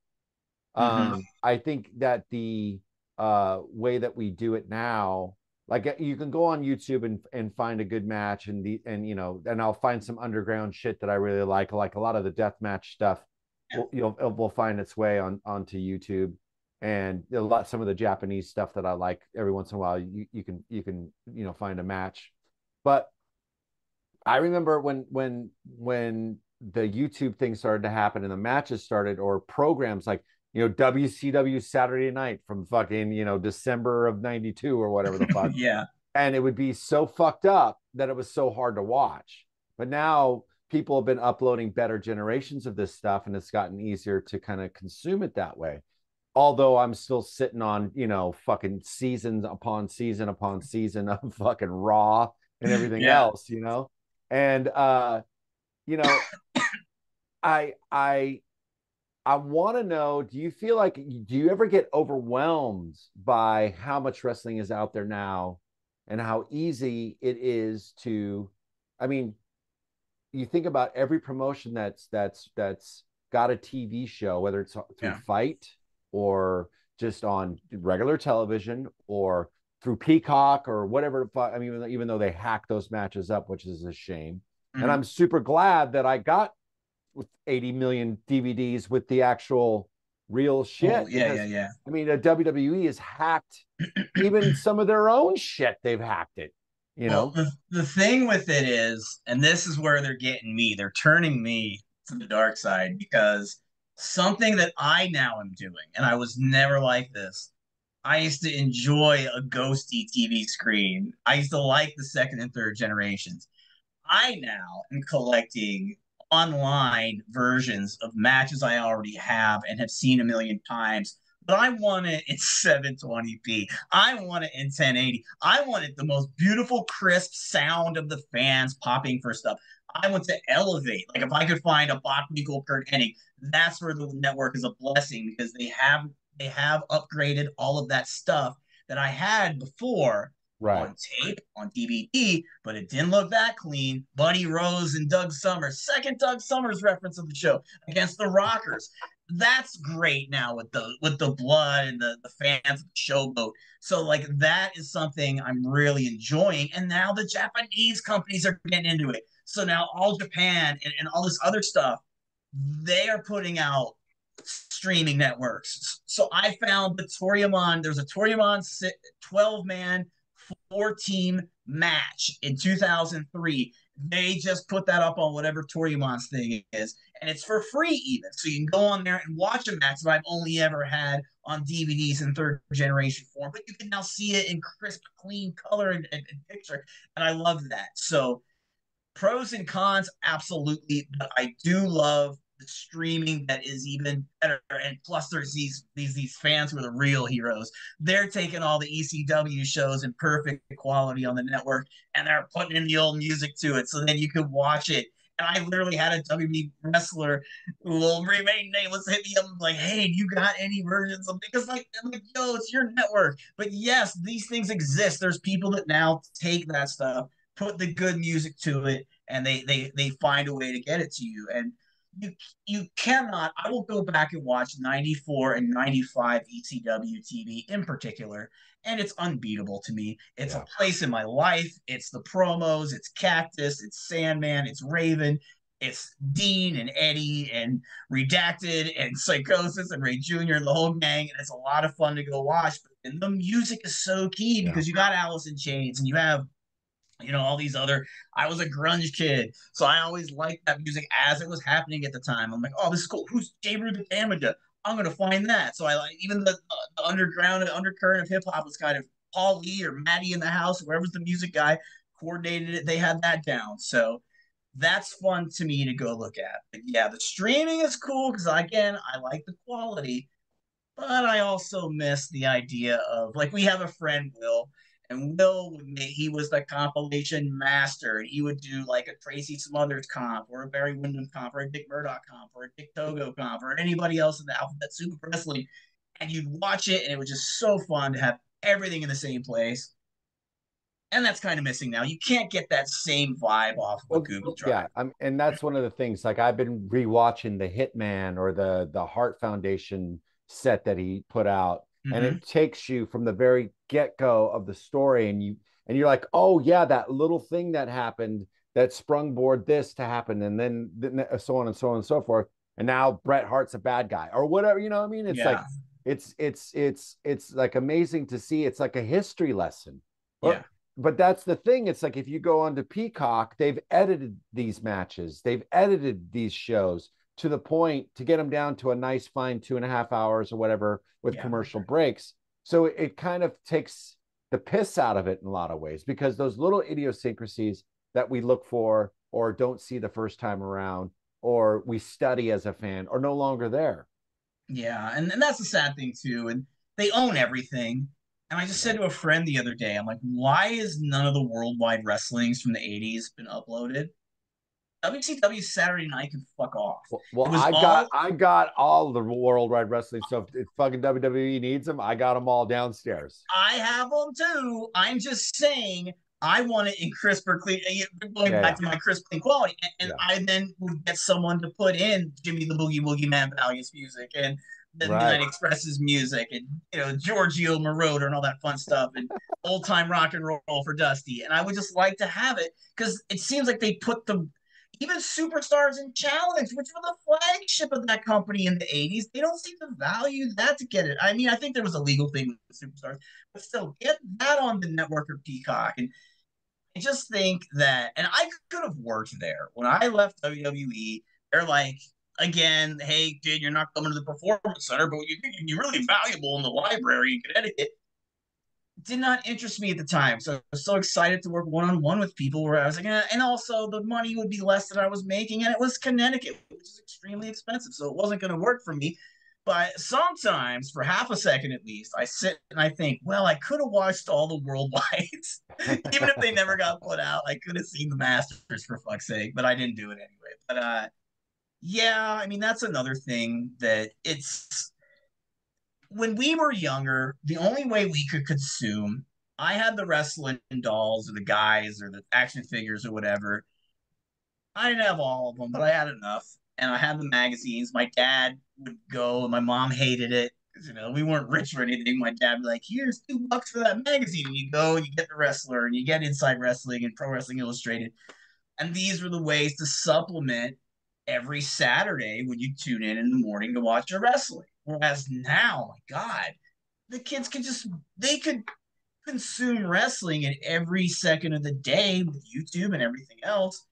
Mhm. Um, I think that the uh way that we do it now, like uh, you can go on YouTube and and find a good match and the and you know, and I'll find some underground shit that I really like, like a lot of the death match stuff. Yeah. Will, you'll it will find its way on onto YouTube, and a lot some of the Japanese stuff that I like. Every once in a while, you you can you can you know find a match, but I remember when when when the YouTube thing started to happen and the matches started, or programs like you know WCW Saturday Night from fucking you know December of '92 or whatever the fuck, yeah. and it would be so fucked up that it was so hard to watch. But now people have been uploading better generations of this stuff, and it's gotten easier to kind of consume it that way. Although I'm still sitting on, you know, fucking seasons upon season upon season of fucking Raw and everything Yeah. else, you know, and uh, you know, I I I want to know do you feel like do you ever get overwhelmed by how much wrestling is out there now and how easy it is to I mean you think about every promotion that's that's that's got a TV show whether it's through Yeah. fight or just on regular television or through Peacock or whatever I mean even though they hack those matches up which is a shame Mhm. and I'm super glad that I got with 80 million DVDs with the actual real oh, shit. Oh, yeah, yeah, because, yeah. I mean, the WWE has hacked even some of their own shit. They've hacked it. You Well, know, the, the thing with it is, and this is where they're getting me, they're turning me to the dark side because something that I now am doing, and I was never like this. I used to enjoy a ghosty TV screen. I used to like the second and third generations. I now am collecting online versions of matches I already have and have seen a million times. But I want it in 720p. I want it in 1080. I wanted the most beautiful, crisp sound of the fans popping for stuff. I want to elevate. Like if I could find a Bachman Goldberg ending, that's where the network is a blessing because they have they have upgraded all of that stuff that I had before right? on tape, on DVD, but it didn't look that clean. Buddy Rose and Doug Somers, second Doug Somers reference of the show against the Rockers. That's great now with the with the blood and the, the fans of the showboat. So like that is something I'm really enjoying. And now the Japanese companies are getting into it. So now all Japan and, and all this other stuff, they are putting out streaming networks. So I found the Toryumon, there's a Toryumon 12 man four team match in 2003. They just put that up on whatever Toryumon's thing is, and it's for free even. So you can go on there and watch a match that I've only ever had on DVDs in third generation form, but you can now see it in crisp, clean color and, and, and picture. And I love that. So pros and cons, absolutely. But I do love the streaming that is even better. And plus, there's these these these fans who are the real heroes. They're taking all the ECW shows in perfect quality on the network, and they're putting in the old music to it, so then you can watch it. And I literally had a WWE wrestler who will remain nameless hit me up like, "Hey, you got any versions of?" Because like, I'm like, "Yo, it's your network." But yes, these things exist. There's people that now take that stuff, put the good music to it, and they they they find a way to get it to you. And you you cannot. I will go back and watch '94 and '95 ECW TV in particular, and it's unbeatable to me. It's Yeah. a place in my life. It's the promos. It's Cactus. It's Sandman. It's Raven. it's Dean and Eddie and Redacted and Psychosis and Rey Jr. and the whole gang, and it's a lot of fun to go watch. But and the music is so key because yeah. you got Alice in Chains and you have you know all these other i was a grunge kid. So i always liked that music as it was happening at the time. I'm like oh this is cool. Who's j Ruben Amaja? i'm gonna find that. So i like even the, uh, the underground the undercurrent of hip-hop was kind of paul lee or maddie in the house whoever's the music guy coordinated it. They had that down. So that's fun to me to go look at. But yeah, the streaming is cool because again, I like the quality, but I also miss the idea of like we have a friend Will, and Will would make he was the compilation master. He would do like a Tracy Smothers comp or a Barry Windham comp or a Dick Murdoch comp or a Dick Togo comp or anybody else in the Alphabet Soup Wrestling, and you'd watch it, and it was just so fun to have everything in the same place and that's kind of missing now. You can't get that same vibe off of well, Google Drive. Yeah, I'm, and that's one of the things. Like I've been rewatching the Hitman or the the Heart Foundation set that he put out, mm-hmm. and it mm-hmm. takes you from the very get go of the story, and you and you're like, oh yeah, that little thing that happened that sprung board this to happen, and then, then uh, so on and so on and so forth. And now Bret Hart's a bad guy or whatever. You know what I mean? It's yeah. like it's it's it's it's like amazing to see. It's like a history lesson. Yeah but that's the thing. It's like if you go onto Peacock, they've edited these matches, they've edited these shows to the point to get them down to a nice fine two and a half hours or whatever with yeah. commercial breaks. So it kind of takes the piss out of it in a lot of ways because those little idiosyncrasies that we look for or don't see the first time around or we study as a fan are no longer there. Yeah, and, and that's the sad thing too. And they own everything. And I just said to a friend the other day, I'm like, why is none of the worldwide wrestlings from the 80s been uploaded? WCW Saturday Night can fuck off. Well, I all... got I got all the worldwide wrestling stuff. If fucking WWE needs them, I got them all downstairs. I have them too. I'm just saying I want it in crisper, clean. Going yeah, back yeah. to my crisp, clean quality, and, and yeah. I then would get someone to put in Jimmy the Boogie Woogie Man Valiant's music and the right. Midnight Express's music and you know Giorgio Moroder and all that fun stuff and old time rock and roll for Dusty. And I would just like to have it because it seems like they put the even superstars in challenge, which were the flagship of that company in the 80s, they don't seem to value that to get it. I mean, I think there was a legal thing with superstars, but still get that on the network or Peacock. And I just think that, and I could have worked there when I left WWE. They're like, again, hey, dude, you're not coming to the performance center, but you you're really valuable in the library in Connecticut. Did not interest me at the time. So I was so excited to work one on one with people where I was like, eh, and also the money would be less than I was making, and it was Connecticut, which is extremely expensive. So it wasn't going to work for me. But sometimes, for half a second at least, I sit and I think, well, I could have watched all the worldwides, even if they never got put out. I could have seen the Masters for fuck's sake, but I didn't do it anyway. But uh, yeah, I mean that's another thing that it's when we were younger, the only way we could consume, I had the wrestling dolls or the guys or the action figures or whatever. I didn't have all of them, but I had enough. And I had the magazines. My dad would go, and my mom hated it. You know, we weren't rich or anything. My dad would be like, here's two bucks for that magazine. And you go and you get the wrestler and you get Inside Wrestling and Pro Wrestling Illustrated. And these were the ways to supplement every Saturday when you tune in in the morning to watch a wrestling. Whereas now, my God, the kids could just they could consume wrestling at every second of the day with YouTube and everything else.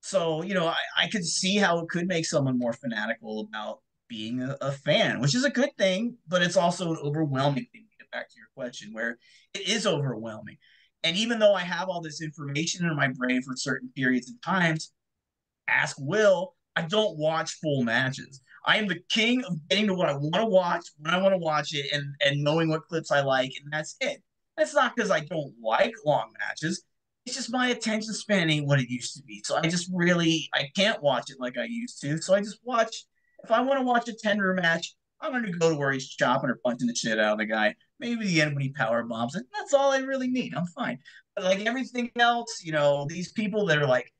So, you know, I, I could see how it could make someone more fanatical about being a, a fan, which is a good thing, but it's also an overwhelming thing to get back to your question, where it is overwhelming. And even though I have all this information in my brain for certain periods of times, ask Will, I don't watch full matches. I am the king of getting to what I want to watch when I want to watch it and and knowing what clips I like, and that's it. That's not because I don't like long matches. It's just my attention span ain't what it used to be. So I just really I can't watch it like I used to. So I just watch. If I want to watch a Tenryu match, I'm going to go to where he's chopping or punching the shit out of the guy. Maybe the end when he power bombs it. That's all I really need. I'm fine. But like everything else, you know, these people that are like,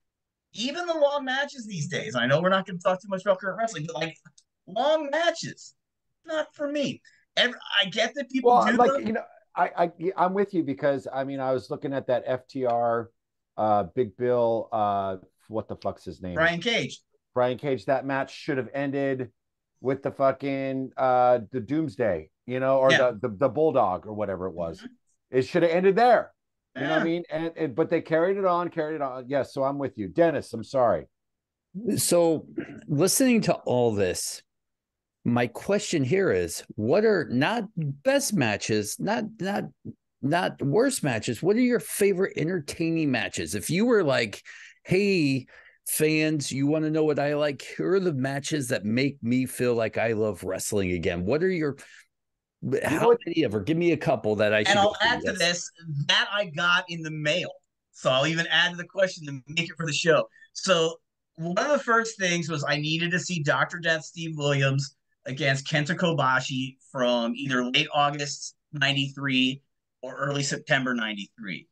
even the long matches these days. I know we're not going to talk too much about current wrestling, but like long matches, not for me. Every, I get that people well, do like them. you know. I, I I'm with you because I mean I was looking at that FTR uh, Big Bill uh, what the fuck's his name? Brian Cage. Brian Cage. That match should have ended with the fucking uh the Doomsday, you know, or Yeah. the, the the Bulldog or whatever it was. Mhm. It should have ended there. You know what I mean? And, and but they carried it on, carried it on. Yes, so I'm with you, Dennis. I'm sorry. So, listening to all this, my question here is: What are not best matches, not not not worst matches? What are your favorite entertaining matches? If you were like, "Hey, fans, you want to know what I like? Here are the matches that make me feel like I love wrestling again." What are your how what- many ever? Give me a couple that I should. And I'll add to this. this that I got in the mail. So I'll even add to the question to make it for the show. So one of the first things was I needed to see Dr. Death Steve Williams against Kenta Kobashi from either late August 93 or early September 93.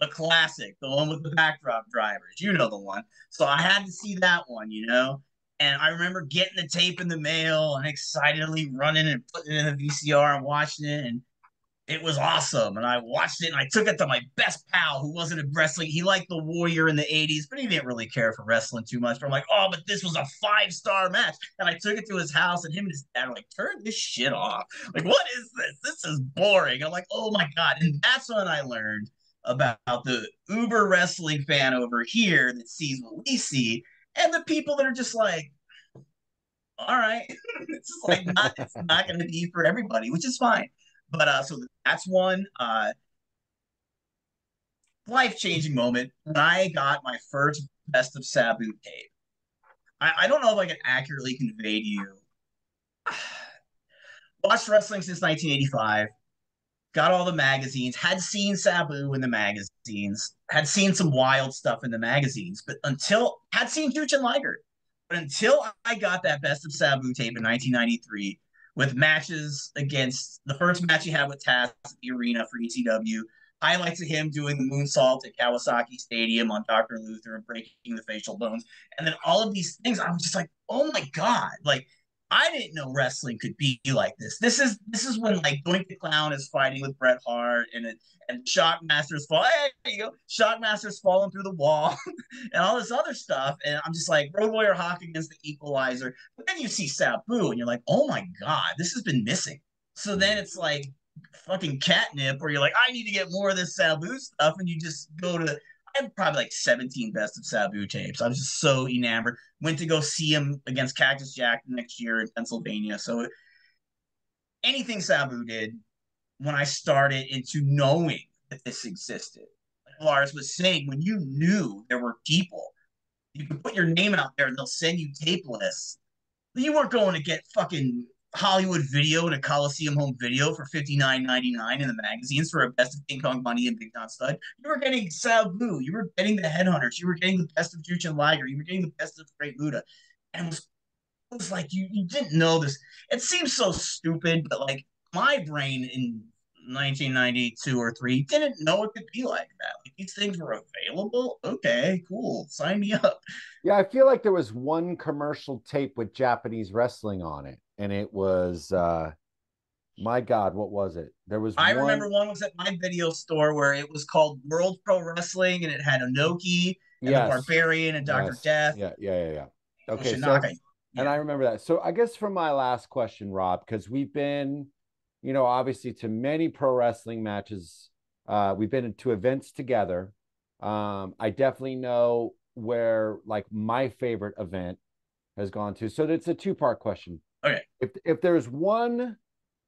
The classic, the one with the backdrop drivers. You know the one. So I had to see that one, you know? And I remember getting the tape in the mail and excitedly running and putting it in the VCR and watching it. And it was awesome. And I watched it and I took it to my best pal who wasn't a wrestling. He liked the Warrior in the 80s, but he didn't really care for wrestling too much. But I'm like, oh, but this was a five star match. And I took it to his house and him and his dad were like, turn this shit off. Like, what is this? This is boring. I'm like, oh my God. And that's when I learned about the uber wrestling fan over here that sees what we see and the people that are just like, all right, it's like not it's not going to be for everybody, which is fine. But uh, so that's one uh, life changing moment when I got my first best of Sabu tape. I, I don't know if I can accurately convey to you. Watched wrestling since 1985. Got all the magazines. Had seen Sabu in the magazines. Had seen some wild stuff in the magazines. But until had seen Jushin Liger. But until I got that best of Sabu tape in 1993 with matches against the first match he had with Taz at the arena for ECW, highlights of him doing the moonsault at Kawasaki Stadium on Dr. Luther and breaking the facial bones, and then all of these things. I was just like, oh my god, like I didn't know wrestling could be like this. This is this is when like Doink the Clown is fighting with Bret Hart and it and Shockmaster's fall. Hey, there you go. Shockmaster's falling through the wall and all this other stuff. And I'm just like Road Warrior Hawk against the Equalizer. But then you see Sabu and you're like, oh my god, this has been missing. So hmm. then it's like fucking catnip where you're like, I need to get more of this Sabu stuff, and you just go to. I had probably like 17 best of Sabu tapes. I was just so enamored. Went to go see him against Cactus Jack next year in Pennsylvania. So anything Sabu did when I started into knowing that this existed. Like oh, Lars was saying, when you knew there were people, you could put your name out there and they'll send you tape lists. You weren't going to get fucking Hollywood video and a Coliseum home video for fifty nine ninety nine in the magazines for a best of King Kong Bundy and Big John Studd. You were getting Sabu. You were getting the Headhunters. You were getting the best of Jushin Liger. You were getting the best of Great Muta. And it was, it was like you, you didn't know this. It seems so stupid, but like my brain in 1992 or three didn't know it could be like that. Like these things were available. Okay, cool. Sign me up. Yeah, I feel like there was one commercial tape with Japanese wrestling on it, and it was uh my God, what was it? There was I one... remember one was at my video store where it was called World Pro Wrestling and it had Inoki and yes. the Barbarian and Dr. yes. Death. Yeah, yeah, yeah, yeah. Okay, so Shinaka. and I remember that. So I guess for my last question, Rob, because we've been, you know, obviously to many pro wrestling matches, uh, we've been to events together. Um, I definitely know where like my favorite event has gone to. So it's a two-part question. Okay. If if there's one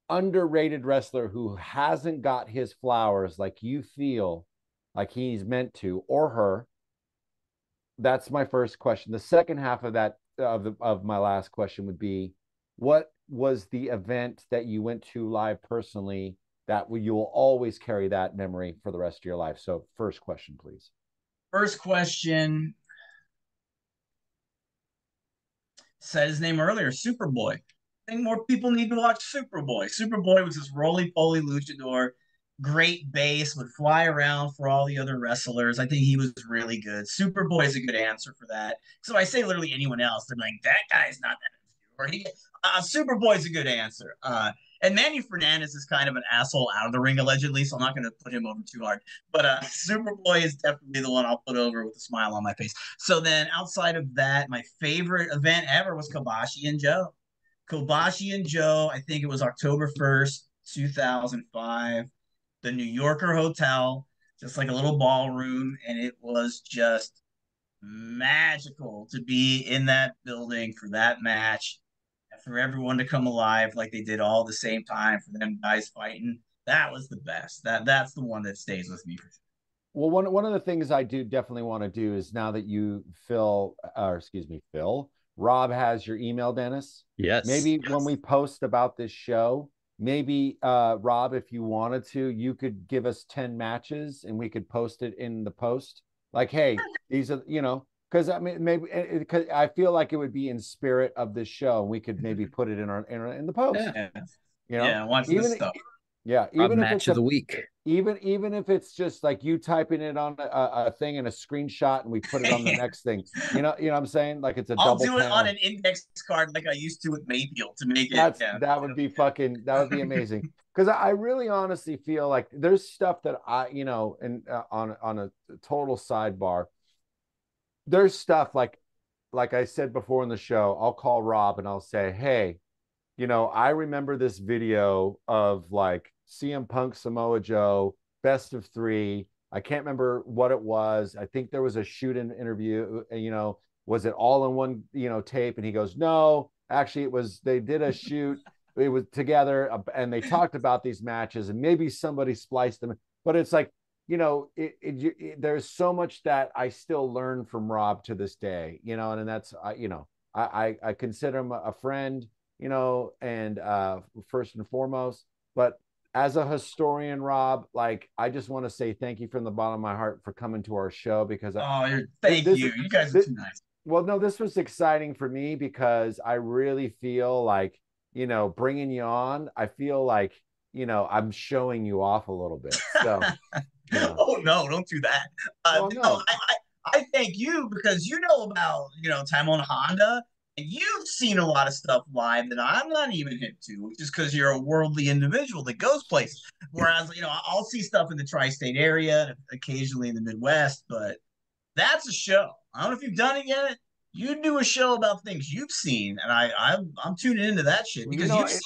underrated wrestler who hasn't got his flowers like you feel like he's meant to or her, that's my first question. The second half of that of the of my last question would be what was the event that you went to live personally that you will always carry that memory for the rest of your life so first question please First question said his name earlier, Superboy. I think more people need to watch Superboy. Superboy was this roly poly luchador, great base, would fly around for all the other wrestlers. I think he was really good. Superboy is a good answer for that. So I say literally anyone else, they're like, that guy's not that obscure. He, uh, Superboy's a good answer. Uh, And Manny Fernandez is kind of an asshole out of the ring allegedly, so I'm not going to put him over too hard. But uh, Superboy is definitely the one I'll put over with a smile on my face. So then, outside of that, my favorite event ever was Kobashi and Joe. Kobashi and Joe, I think it was October 1st, 2005, the New Yorker Hotel, just like a little ballroom, and it was just magical to be in that building for that match for everyone to come alive like they did all the same time for them guys fighting. That was the best. That that's the one that stays with me for sure. Well, one one of the things I do definitely want to do is now that you Phil, or excuse me, Phil, Rob has your email, Dennis. Yes. Maybe Yes. when we post about this show, maybe uh Rob, if you wanted to, you could give us 10 matches and we could post it in the post. Like, hey, these are, you know, because I mean, maybe eh, eh, because I feel like it would be in spirit of this show, and we could maybe mm-hmm. put it in our in, in the post. Yeah. You know, yeah watch even this stuff. yeah, even if match it's of a, the week. even even if it's just like you typing it on a, a thing and a screenshot, and we put it on the next thing. You know, you know what I'm saying? Like it's a I'll double. do it on an index card like I used to with Mayfield to make it. Yeah. that would be fucking that would be amazing because I I really honestly feel like there's stuff that I you know and uh, on on a total sidebar there's stuff like like I said before in the show I'll call Rob and I'll say hey you know I remember this video of like CM Punk Samoa Joe best of 3 I can't remember what it was. I think there was a shoot in interview uh, you know was it all in one you know tape? And he goes no actually it was they did a shoot. It was together uh, and they talked about these matches and maybe somebody spliced them. But it's like you know it, it, it- there's so much that i still learn from rob to this day you know and, and that's I, you know I, I i consider him a friend you know and uh first and foremost but as a historian rob like i just want to say thank you from the bottom of my heart for coming to our show because Oh, you're, thank This- you. You guys are too nice. well no this was exciting for me because i really feel like you know bringing you on i feel like you know i'm showing you off a little bit so Oh no, don't do that. Uh, Oh, no, no. I, I, I thank you because you know about you know Tamon Honda, and you've seen a lot of stuff live that I'm not even hip to, just because you're a worldly individual that goes places. Whereas you know I'll see stuff in the tri-state area, occasionally in the Midwest, but that's a show. I don't know if you've done it yet. You do a show about things you've seen, and I I'm, I'm tuning into that shit Well, you because know, you've it-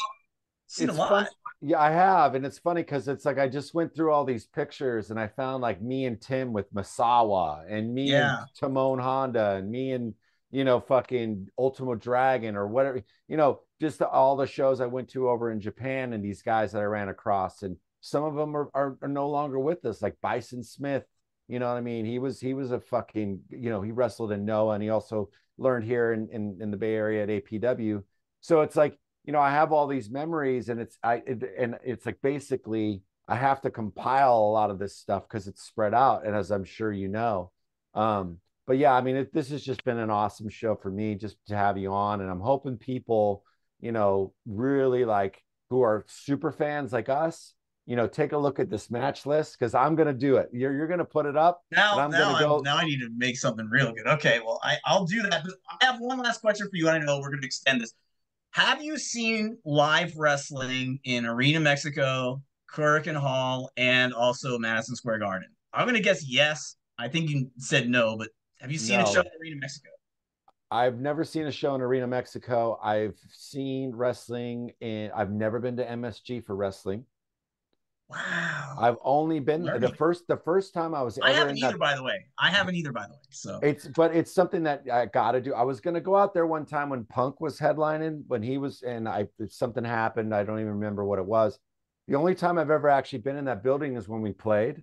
seen, seen a it's lot. fun yeah i have and it's funny because it's like i just went through all these pictures and i found like me and tim with misawa and me Yeah. and tamon honda and me and you know fucking ultimo dragon or whatever you know just all the shows i went to over in japan and these guys that i ran across and some of them are, are, are no longer with us like bison smith you know what i mean he was he was a fucking you know he wrestled in noah and he also learned here in in, in the bay area at apw so it's like you know i have all these memories and it's i it, and it's like basically i have to compile a lot of this stuff because it's spread out and as i'm sure you know um but yeah i mean it, this has just been an awesome show for me just to have you on and i'm hoping people you know really like who are super fans like us you know take a look at this match list because i'm gonna do it you're, you're gonna put it up Now, I'm now, gonna go- I, now I need to make something real good. Okay, well, I, I'll do that. But I have one last question for you. and I know we're going to extend this. Have you seen live wrestling in Arena Mexico, Korakuen Hall, and also Madison Square Garden? I'm going to guess yes. I think you said no, but have you seen a show in Arena Mexico? I've never seen a show in Arena Mexico. I've seen wrestling and I've never been to MSG for wrestling. Wow. I've only been the first the first time I was I haven't in either, that. by the way. I haven't either, by the way. So It's but it's something that I gotta do. I was gonna go out there one time when Punk was headlining when he was and I something happened. I don't even remember what it was. The only time I've ever actually been in that building is when we played.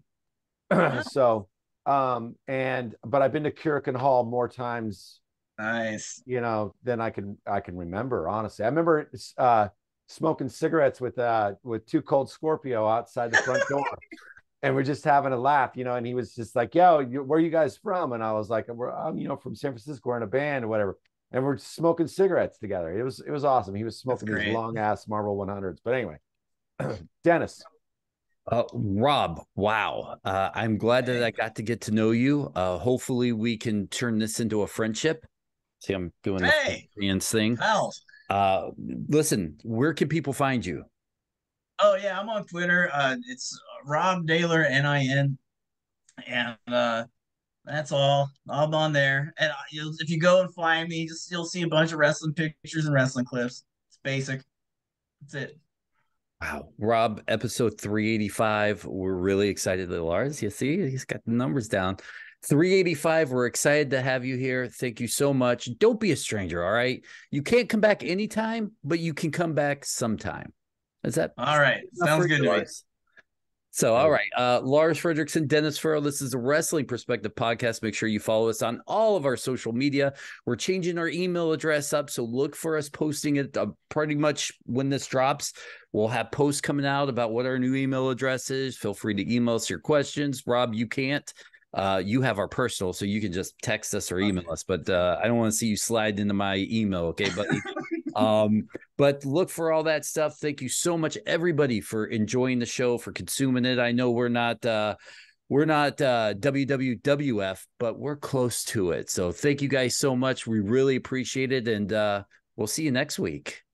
so um and but I've been to Korakuen Hall more times nice. you know than I can I can remember honestly. I remember uh smoking cigarettes with uh with two cold Scorpio outside the front door. And we're just having a laugh, you know. And he was just like, "Yo, you, where are you guys from?" And I was like, "We're, I'm, you know, from San Francisco. We're in a band or whatever." And we're smoking cigarettes together. It was, it was awesome. He was smoking these long ass Marlboro 100s. But anyway, Dennis, Uh, Rob, wow. Uh, I'm glad that I got to get to know you. Uh, hopefully, we can turn this into a friendship. See, I'm doing Hey. the hands thing. Pals. Uh, listen, where can people find you? Oh yeah, I'm on Twitter. Uh, it's Rob Naylor N I N, and uh, that's all. I'm on there, and uh, if you go and find me, just you'll see a bunch of wrestling pictures and wrestling clips. It's basic. That's it. Wow, Rob, episode 385. We're really excited that Lars, you see, he's got the numbers down. 385. We're excited to have you here. Thank you so much. Don't be a stranger. All right. You can't come back anytime, but you can come back sometime. Is that all right? Sounds good to me. So, all right, uh, Lars Frederiksen, Dennis Farrell. This is a Wrestling Perspective podcast. Make sure you follow us on all of our social media. We're changing our email address up, so look for us posting it uh, pretty much when this drops. We'll have posts coming out about what our new email address is. Feel free to email us your questions. Rob, you can't. Uh, you have our personal, so you can just text us or email us. But uh, I don't want to see you slide into my email, okay, buddy? um, but look for all that stuff. Thank you so much, everybody, for enjoying the show, for consuming it. I know we're not uh, we're not uh, WWWF, but we're close to it. So thank you guys so much. We really appreciate it, and uh, we'll see you next week.